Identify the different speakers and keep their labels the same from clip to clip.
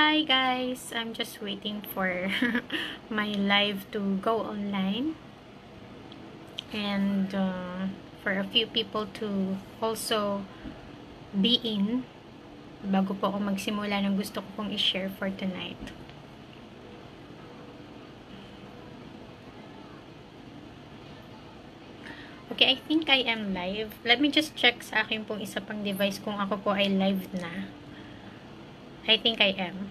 Speaker 1: Hi guys! I'm just waiting for my live to go online. And uh, for a few people to also be in bago po ako magsimula ng gusto ko pong i-share for tonight. Okay, I think I am live. Let me just check sa akin pong isa pang device kung ako po ay live na. I think I am.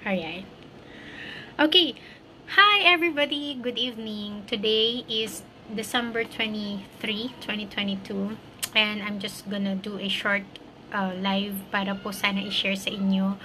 Speaker 1: Alright. Okay. Hi everybody. Good evening. Today is December 23, 2022. And I'm just gonna do a short uh, live para po sana i-share sa inyo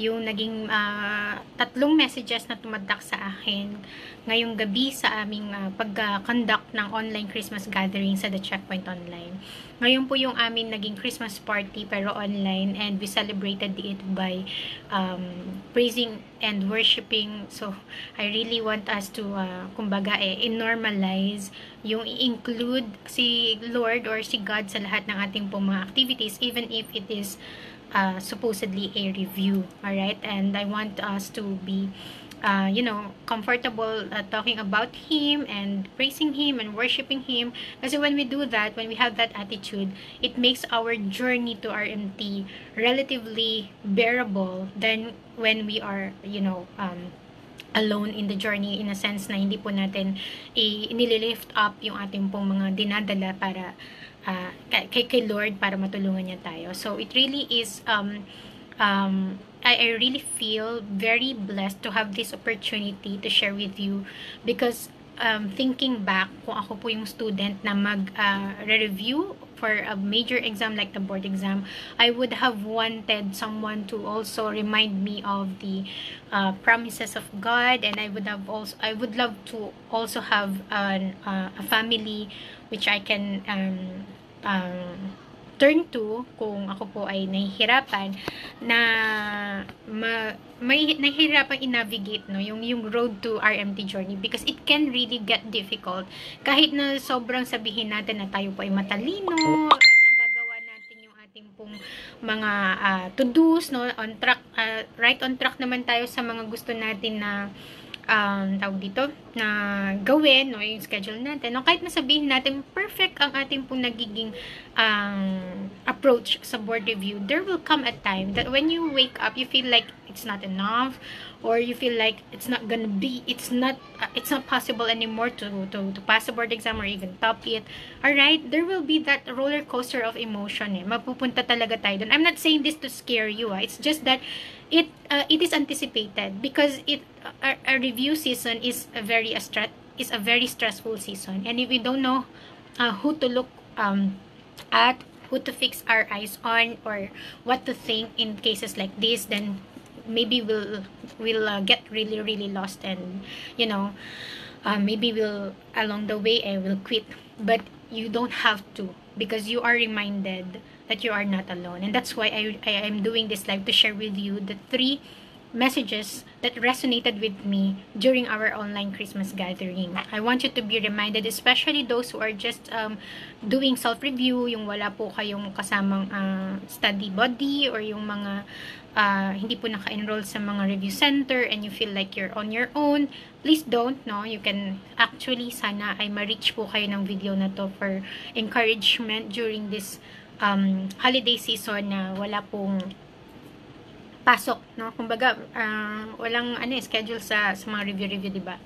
Speaker 1: yung naging uh, tatlong messages na tumadak sa akin ngayong gabi sa aming uh, pag-conduct ng online Christmas gathering sa The Checkpoint Online. Ngayon po yung amin naging Christmas party pero online and we celebrated it by um, praising and worshiping. So, I really want us to, uh, kumbaga, eh, in-normalize yung i-include si Lord or si God sa lahat ng ating pong mga activities even if it is uh, supposedly a review. Alright? And I want us to be, uh, you know, comfortable uh, talking about Him and praising Him and worshiping Him. Kasi when we do that, when we have that attitude, it makes our journey to RMT relatively bearable than when we are, you know, um, alone in the journey in a sense na hindi po natin i-nililift up yung ating pong mga dinadala para uh, kay, kay Lord para matulungan niya tayo. So, it really is, um, um, I, I really feel very blessed to have this opportunity to share with you because um, thinking back, kung ako po yung student na mag-review uh, for a major exam like the board exam, I would have wanted someone to also remind me of the uh, promises of God and I would have also I would love to also have an, uh, a family which I can um, um, turn to kung ako po ay nahihirapan na ma, may nahihirapan i-navigate no yung yung road to RMT journey. Because it can really get difficult. Kahit na sobrang sabihin natin na tayo po ay matalino nagagawa natin yung ating pong mga uh, to-dos no on track uh, right on track naman tayo sa mga gusto natin na um, tawag dito, na gawin, no, yung schedule natin. No, kahit nasabihin natin, perfect ang ating pong nagiging um, approach sa board review, there will come a time that when you wake up, you feel like it's not enough, or you feel like it's not gonna be, it's not, uh, it's not possible anymore to, to, to pass a board exam or even top it. Alright? There will be that roller coaster of emotion eh. Mapupunta talaga tayo dun. I'm not saying this to scare you. Ah. It's just that it uh, it is anticipated because it a, review season is a very a strat is a very stressful season. And if we don't know uh, who to look um, at who to fix our eyes on or what to think in cases like this then maybe we'll we'll uh, get really really lost and you know uh, maybe we'll along the way I will quit. But you don't have to because you are reminded that you are not alone. And that's why I, I am doing this live to share with you the three messages that resonated with me during our online Christmas gathering. I want you to be reminded, especially those who are just um, doing self-review, yung wala po kayong kasamang uh, study body or yung mga uh, hindi po naka-enroll sa mga review center and you feel like you're on your own, please don't, no? You can actually, sana ay ma-reach po kayo ng video na to for encouragement during this um, holiday season na wala pong pasok, no? Kumbaga, uh, walang ano, eh, schedule sa, sa mga review-review, di ba?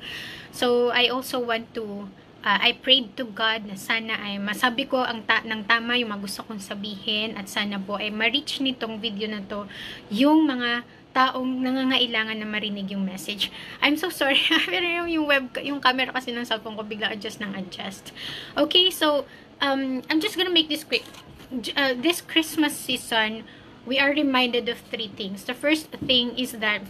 Speaker 1: So, I also want to, uh, I prayed to God na sana ay masabi ko ang ta ng tama yung mga gusto kong sabihin at sana po ay ma-reach nitong video na to yung mga taong nangangailangan na marinig yung message. I'm so sorry. Pero yung, yung web, yung camera kasi ng cellphone ko bigla adjust ng adjust. Okay, so, um, I'm just gonna make this quick uh, this Christmas season, we are reminded of three things. The first thing is that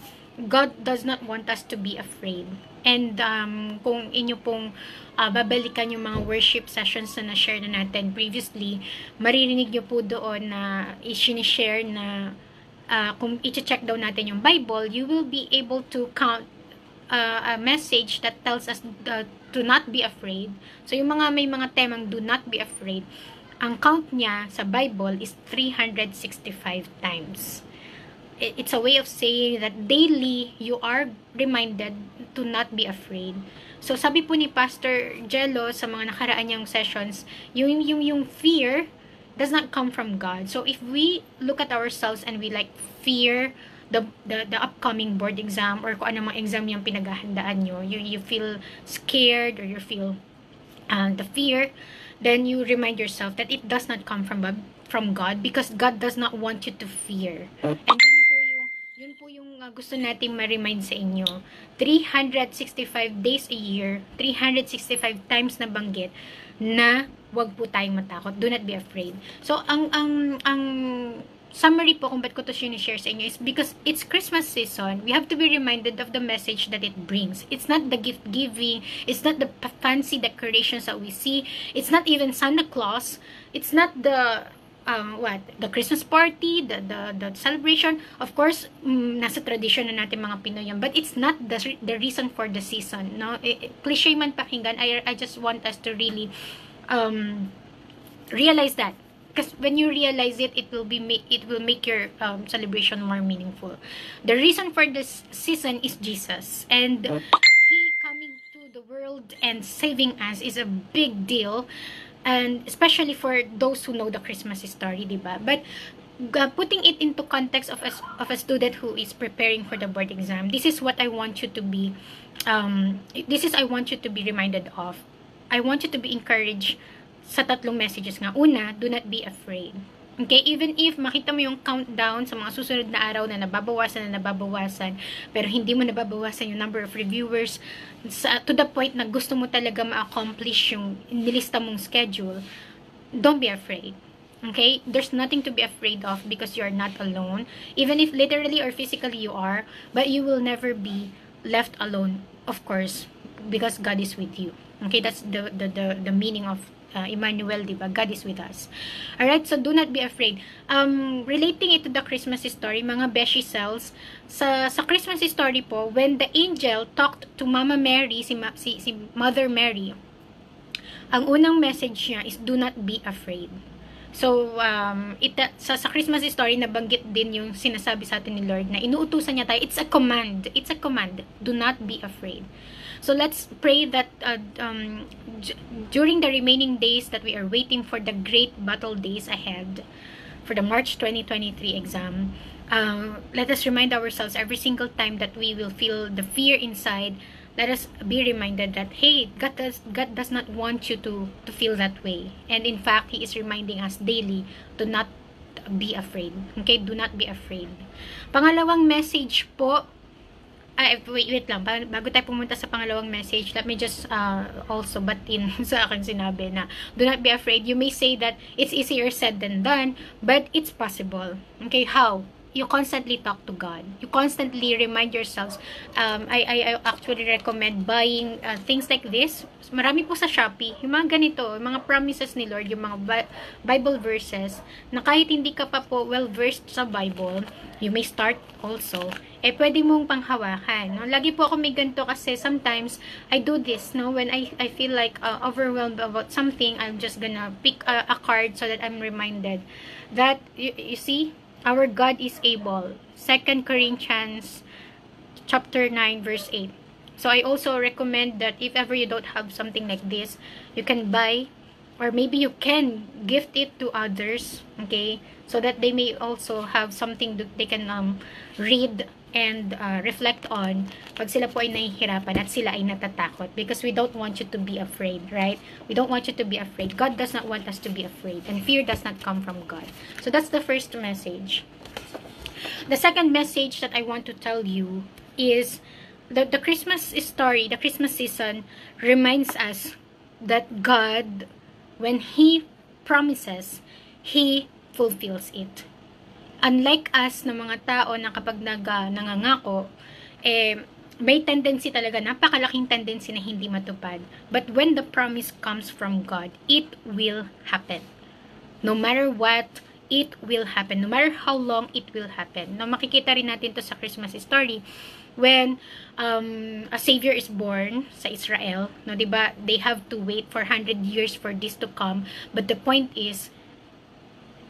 Speaker 1: God does not want us to be afraid. And um, kung inyo pong uh, babalikan yung mga worship sessions na na-share na natin previously, maririnig nyo po doon na i-share na uh, kung i-check daw natin yung Bible, you will be able to count uh, a message that tells us uh, to not be afraid. So, yung mga may mga temang do not be afraid, ang count niya sa Bible is 365 times. it's a way of saying that daily you are reminded to not be afraid. So sabi po ni Pastor Jello sa mga nakaraan niyang sessions, yung yung yung fear does not come from God. So if we look at ourselves and we like fear the, the, the upcoming board exam or kung ano mga exam yung pinaghahandaan nyo, you, you feel scared or you feel uh, the fear, then you remind yourself that it does not come from from God because God does not want you to fear. And yun po yung, yun po yung uh, gusto nating ma-remind sa inyo. 365 days a year, 365 times na banggit na wag po tayong matakot. Do not be afraid. So, ang, ang, ang summary po kung ba't ko to sinishare sa inyo is because it's Christmas season, we have to be reminded of the message that it brings. It's not the gift giving, it's not the fancy decorations that we see, it's not even Santa Claus, it's not the um, what, the Christmas party, the, the, the celebration, of course, mm, nasa tradition na natin mga Pinoy yan, but it's not the, the reason for the season, no? E, cliche man pakinggan, I, I just want us to really um, realize that because when you realize it it will be it will make your um, celebration more meaningful. The reason for this season is jesus and he coming to the world and saving us is a big deal and especially for those who know the christmas story diba but uh, putting it into context of a, of a student who is preparing for the board exam this is what i want you to be um, this is i want you to be reminded of. I want you to be encouraged sa tatlong messages nga. Una, do not be afraid. Okay, even if makita mo yung countdown sa mga susunod na araw na nababawasan na nababawasan, pero hindi mo nababawasan yung number of reviewers sa, to the point na gusto mo talaga ma-accomplish yung nilista mong schedule, don't be afraid. Okay? There's nothing to be afraid of because you are not alone. Even if literally or physically you are, but you will never be left alone, of course, because God is with you. Okay, that's the the the, the meaning of uh, Emmanuel, di ba? God is with us. Alright, so do not be afraid. Um, relating it to the Christmas story, mga Beshi cells, sa, sa Christmas story po, when the angel talked to Mama Mary, si, si, si Mother Mary, ang unang message niya is, do not be afraid. So, um, it, sa, sa Christmas story, nabanggit din yung sinasabi sa atin ni Lord na inuutusan niya tayo. It's a command. It's a command. Do not be afraid. So let's pray that uh, um, during the remaining days that we are waiting for the great battle days ahead, for the March 2023 exam, um, let us remind ourselves every single time that we will feel the fear inside, let us be reminded that, hey, God does, God does not want you to, to feel that way. And in fact, He is reminding us daily to not be afraid. Okay? Do not be afraid. Pangalawang message po ay, wait, wait lang. Bago tayo pumunta sa pangalawang message, let me just uh, also butt in sa aking sinabi na do not be afraid. You may say that it's easier said than done, but it's possible. Okay, how? You constantly talk to God. You constantly remind yourselves. Um, I, I, I actually recommend buying uh, things like this. Marami po sa Shopee. Yung mga ganito, yung mga promises ni Lord, yung mga Bible verses, na kahit hindi ka pa po well-versed sa Bible, you may start also, eh pwede mong panghawakan. No? Lagi po ako may ganito kasi sometimes I do this, no? When I, I feel like uh, overwhelmed about something, I'm just gonna pick a, a card so that I'm reminded that, you, you see, Our God is able. 2 Corinthians chapter 9 verse 8. So I also recommend that if ever you don't have something like this, you can buy or maybe you can gift it to others, okay? So that they may also have something that they can um, read and uh, reflect on pag sila po ay nahihirapan at sila ay natatakot because we don't want you to be afraid, right? We don't want you to be afraid. God does not want us to be afraid and fear does not come from God. So that's the first message. The second message that I want to tell you is the, the Christmas story, the Christmas season reminds us that God, when He promises, He fulfills it unlike us na mga tao na kapag nag, uh, nangangako, eh, may tendency talaga, napakalaking tendency na hindi matupad. But when the promise comes from God, it will happen. No matter what, it will happen. No matter how long, it will happen. No, makikita rin natin to sa Christmas story when um, a savior is born sa Israel, no, 'di ba? They have to wait for 100 years for this to come, but the point is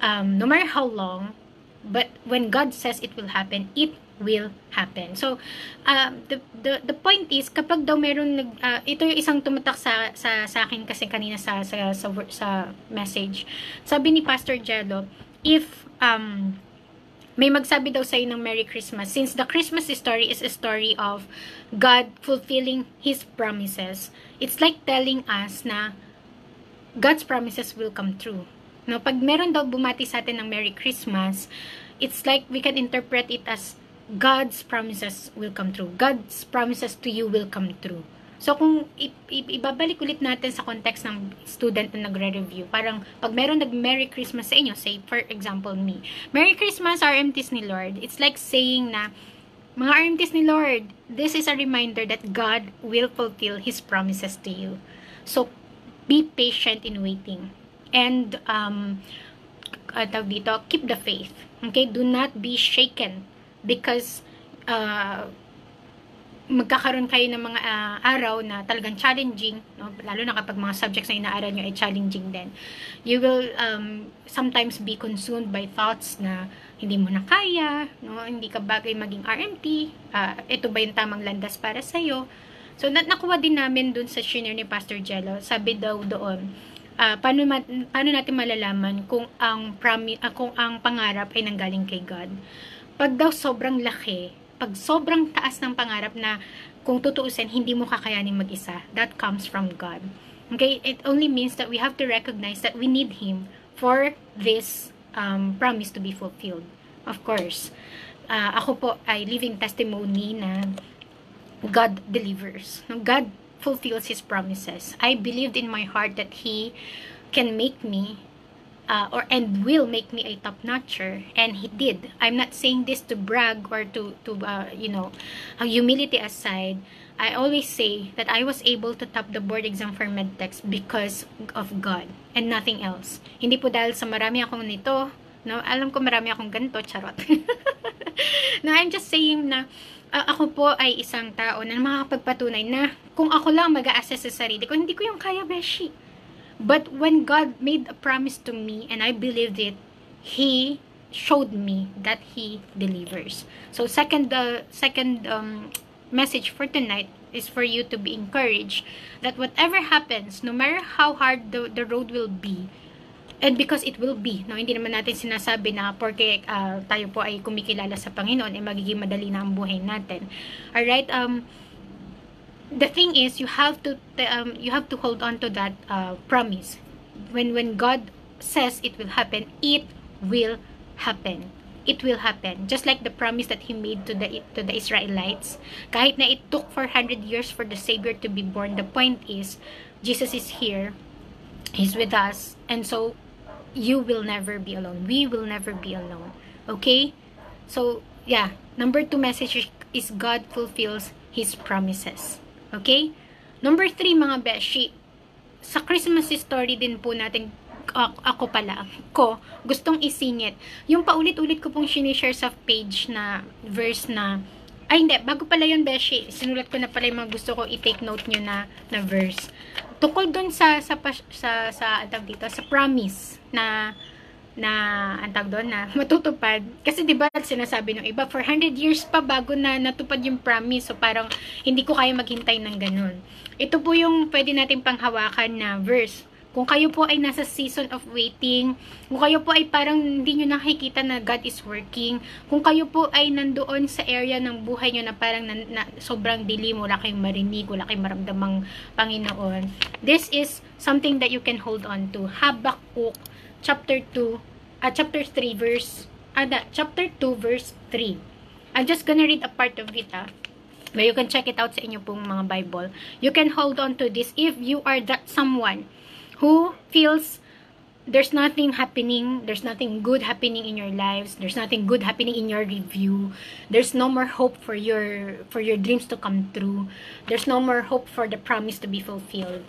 Speaker 1: um, no matter how long, But when God says it will happen, it will happen. So, uh, the, the, the point is, kapag daw meron, nag, uh, ito yung isang tumatak sa, sa, sa akin kasi kanina sa, sa, sa, sa message. Sabi ni Pastor Jello, if um, may magsabi daw sa'yo ng Merry Christmas, since the Christmas story is a story of God fulfilling His promises, it's like telling us na God's promises will come true. No, pag meron daw bumati sa atin ng Merry Christmas, it's like we can interpret it as God's promises will come true. God's promises to you will come true. So, kung ibabalik ulit natin sa context ng student na nagre-review, parang pag meron nag-Merry Christmas sa inyo, say, for example, me, Merry Christmas, RMTs ni Lord. It's like saying na, mga RMTs ni Lord, this is a reminder that God will fulfill His promises to you. So, be patient in waiting. And, um, uh, dito, keep the faith. Okay? Do not be shaken because uh, magkakaroon kayo ng mga uh, araw na talagang challenging, no? lalo na kapag mga subjects na inaaral nyo ay challenging din. You will um, sometimes be consumed by thoughts na hindi mo na kaya, no? hindi ka bagay maging RMT, uh, ito ba yung tamang landas para sa'yo. So, na nakuha din namin dun sa senior ni Pastor Jello, sabi daw doon, uh, paano, paano natin malalaman kung ang, uh, kung ang pangarap ay nanggaling kay God pag daw sobrang laki, pag sobrang taas ng pangarap na kung tutuusin, hindi mo kakayanin mag-isa, that comes from God. Okay? It only means that we have to recognize that we need Him for this um, promise to be fulfilled. Of course, uh, ako po ay living testimony na God delivers. God fulfills His promises. I believed in my heart that He can make me uh, or and will make me a top notcher. And he did. I'm not saying this to brag or to to uh, you know humility aside. I always say that i was able to top the board exam for medtex because of god and nothing else. Hindi po dahil sa marami akong nito no? Alam ko marami akong ganito charot. No i'm just saying na uh, ako po ay isang tao na makakapagpatunay na kung ako lang mag-a-assess sa sarili ko hindi ko yung kaya beshi But when God made a promise to me and I believed it, He showed me that He delivers. So second, uh, second um, message for tonight is for you to be encouraged that whatever happens, no matter how hard the, the road will be, and because it will be, no, hindi naman natin sinasabi na porque uh, tayo po ay kumikilala sa Panginoon, ay eh, magiging madali na ang buhay natin. Alright, um, the thing is you have to um, you have to hold on to that uh, promise. When when God says it will happen it will happen. It will happen. Just like the promise that he made to the to the Israelites. Kahit na it took 400 years for the savior to be born the point is Jesus is here. He's with us. And so you will never be alone. We will never be alone. Okay? So yeah. Number two message is God fulfills his promises Okay? Number three, mga beshi. Sa Christmas story din po natin, ako pala, ko, gustong isingit. Yung paulit-ulit ko pong sinishare sa page na verse na, ay hindi, bago pala yun, beshi, sinulat ko na pala yung mga gusto ko i-take note nyo na, na verse. Tukol dun sa, sa, sa, sa, sa, dito, sa promise na, na ang tawag doon na matutupad. Kasi 'di ba sinasabi ng iba 400 years pa bago na natupad yung promise. So parang hindi ko kaya maghintay ng ganun. Ito po yung pwede nating panghawakan na verse. Kung kayo po ay nasa season of waiting, kung kayo po ay parang hindi nyo nakikita na God is working, kung kayo po ay nandoon sa area ng buhay nyo na parang na, na, sobrang dilim, wala kayong marinig, wala kayong maramdamang Panginoon, this is something that you can hold on to. Habakkuk chapter 2, uh, chapter 3 verse, uh, chapter 2 verse 3. I'm just gonna read a part of it, ah. But you can check it out sa inyo pong mga Bible. You can hold on to this if you are that someone who feels there's nothing happening, there's nothing good happening in your lives, there's nothing good happening in your review, there's no more hope for your for your dreams to come true, there's no more hope for the promise to be fulfilled.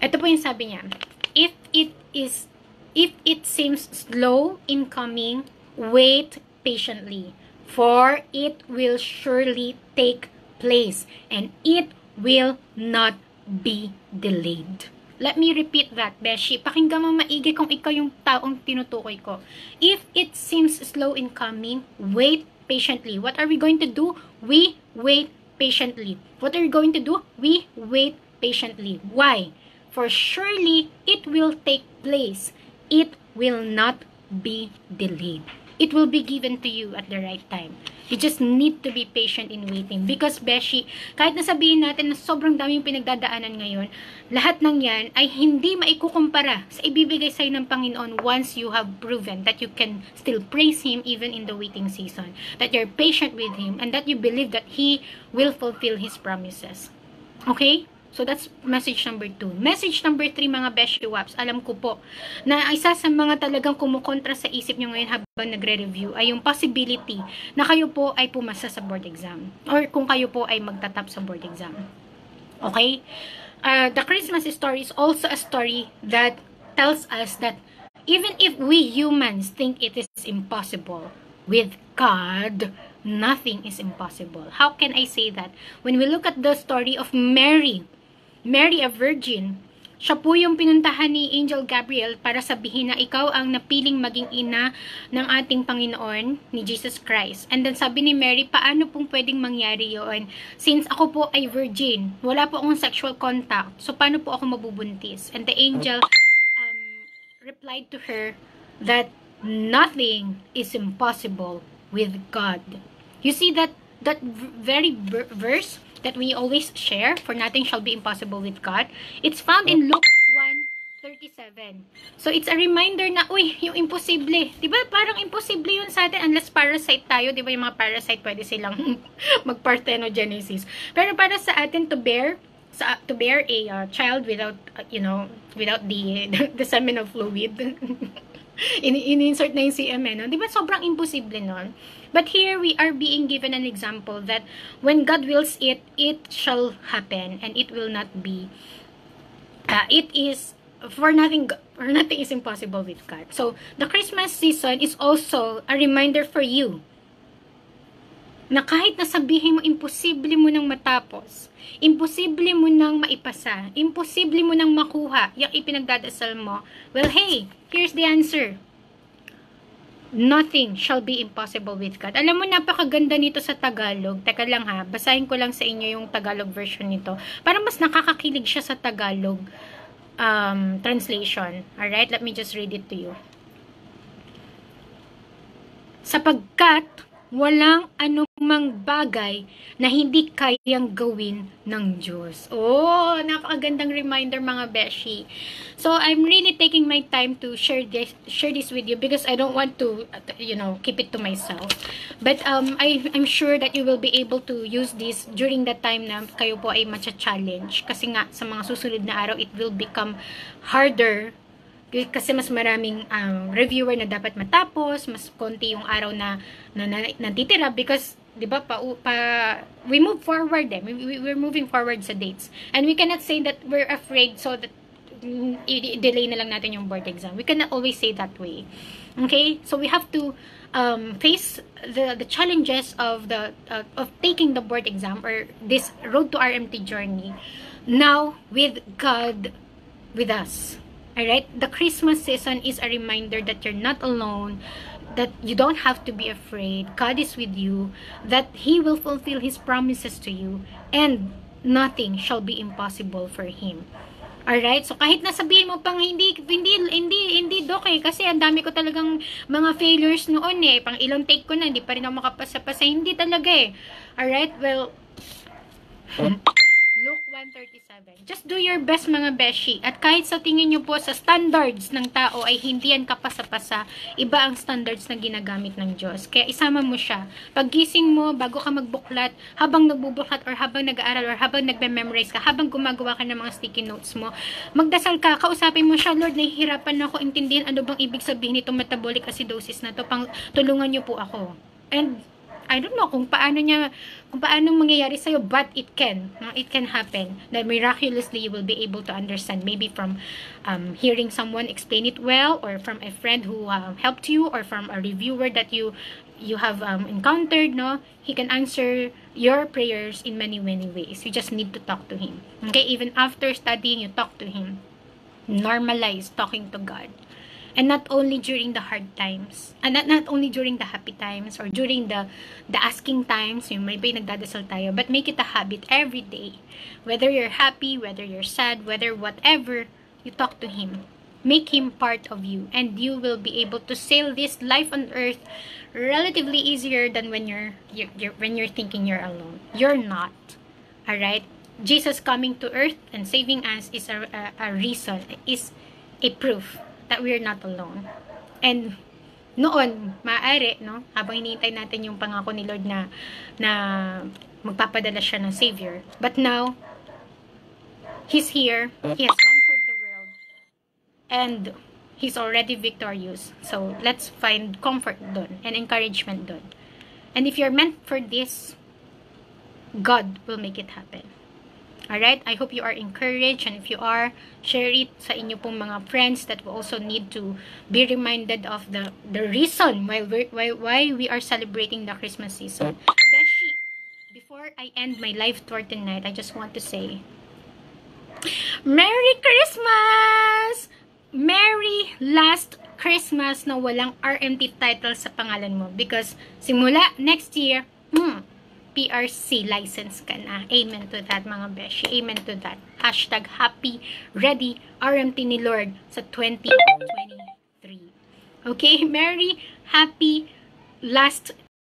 Speaker 1: Ito po yung sabi niya, if it is If it seems slow in coming, wait patiently, for it will surely take place and it will not be delayed. Let me repeat that, Beshi. Pakinggan mo maigi kung ikaw yung taong tinutukoy ko. If it seems slow in coming, wait patiently. What are we going to do? We wait patiently. What are we going to do? We wait patiently. Why? For surely it will take place. It will not be delayed. It will be given to you at the right time. You just need to be patient in waiting. Because, Beshi, kahit nasabihin natin na sobrang daming pinagdadaanan ngayon, lahat ng yan ay hindi maikukumpara sa ibibigay sa'yo ng Panginoon once you have proven that you can still praise Him even in the waiting season. That you're patient with Him and that you believe that He will fulfill His promises. Okay? So, that's message number two. Message number three, mga Beshi Waps, alam ko po na isa sa mga talagang kumukontra sa isip nyo ngayon habang nagre-review ay yung possibility na kayo po ay pumasa sa board exam. Or kung kayo po ay magtatap sa board exam. Okay? Uh, the Christmas story is also a story that tells us that even if we humans think it is impossible, with God, nothing is impossible. How can I say that? When we look at the story of Mary, Mary a Virgin, siya po yung pinuntahan ni Angel Gabriel para sabihin na ikaw ang napiling maging ina ng ating Panginoon, ni Jesus Christ. And then sabi ni Mary, paano pong pwedeng mangyari yon Since ako po ay virgin, wala po akong sexual contact, so paano po ako mabubuntis? And the angel um, replied to her that nothing is impossible with God. You see that that very verse that we always share, for nothing shall be impossible with God. It's found in Luke 1:37. So, it's a reminder na, uy, yung imposible. Di ba parang imposible yun sa atin unless parasite tayo. Di ba yung mga parasite pwede silang mag-parthenogenesis. Pero para sa atin to bear, sa, to bear a uh, child without, uh, you know, without the, the seminal fluid. in-insert na yung CMN, no? Di ba sobrang imposible nun? But here we are being given an example that when God wills it, it shall happen and it will not be. Uh, it is for nothing for nothing is impossible with God. So the Christmas season is also a reminder for you na kahit nasabihin mo imposible mo nang matapos, imposible mo nang maipasa, imposible mo nang makuha yung ipinagdadasal mo, well, hey, here's the answer nothing shall be impossible with God. Alam mo, napakaganda nito sa Tagalog. Teka lang ha, basahin ko lang sa inyo yung Tagalog version nito. Para mas nakakakilig siya sa Tagalog um, translation. Alright, let me just read it to you. Sapagkat walang anumang bagay na hindi kayang gawin ng Diyos. Oh, napakagandang reminder mga beshi. So, I'm really taking my time to share this share this with you because I don't want to, you know, keep it to myself. But um, I, I'm sure that you will be able to use this during the time na kayo po ay matcha-challenge. Kasi nga, sa mga susunod na araw, it will become harder kasi mas maraming um, reviewer na dapat matapos, mas konti yung araw na, na, na natitira because 'di ba pa, pa we move forward eh. We, we, we're moving forward sa dates. And we cannot say that we're afraid so that mm, i-delay na lang natin yung board exam. We cannot always say that way. Okay? So we have to um, face the the challenges of the uh, of taking the board exam or this road to RMT journey now with God with us. Alright? The Christmas season is a reminder that you're not alone, that you don't have to be afraid. God is with you, that He will fulfill His promises to you, and nothing shall be impossible for Him. Alright? So, kahit nasabihin mo pang hindi, hindi, hindi, hindi, doc eh. Kasi ang dami ko talagang mga failures noon eh. Pang ilang take ko na, hindi pa rin ako makapasa-pasa. Hindi talaga eh. Alright? Well, 137. Just do your best mga beshi. At kahit sa tingin nyo po sa standards ng tao ay hindi yan kapasa-pasa, iba ang standards na ginagamit ng Diyos. Kaya isama mo siya. Paggising mo, bago ka magbuklat, habang nagbubuklat or habang nag-aaral or habang nagme-memorize ka, habang gumagawa ka ng mga sticky notes mo, magdasal ka, kausapin mo siya, Lord, nahihirapan ako intindihin ano bang ibig sabihin nitong metabolic acidosis na to, pang tulungan niyo po ako. And I don't know kung paano niya, kung paano mangyayari sa'yo, but it can. It can happen. That miraculously, you will be able to understand. Maybe from um, hearing someone explain it well, or from a friend who um, helped you, or from a reviewer that you you have um, encountered, no? He can answer your prayers in many, many ways. You just need to talk to Him. Okay? Even after studying, you talk to Him. normalize talking to God. And not only during the hard times, and not, not only during the happy times or during the the asking times, yung may bay nagdadasal tayo, but make it a habit every day. Whether you're happy, whether you're sad, whether whatever, you talk to Him. Make Him part of you, and you will be able to sail this life on earth relatively easier than when you're, you're, you're when you're thinking you're alone. You're not. All right. Jesus coming to earth and saving us is a, a, a reason, is a proof that we're not alone. And noon, maaari, no, habang hinihintay natin yung pangako ni Lord na, na magpapadala siya ng Savior. But now, He's here. He has conquered the world. And He's already victorious. So, let's find comfort dun and encouragement dun. And if you're meant for this, God will make it happen. Alright? I hope you are encouraged and if you are, share it sa inyo pong mga friends that will also need to be reminded of the the reason why why, why we are celebrating the Christmas season. Beshi, before I end my live tour tonight, I just want to say Merry Christmas! Merry last Christmas na walang RMT title sa pangalan mo because simula next year, hmm, PRC license ka na. Amen to that, mga beshi. Amen to that. Hashtag happy, ready, RMT ni Lord sa 2023. Okay? Merry, happy, last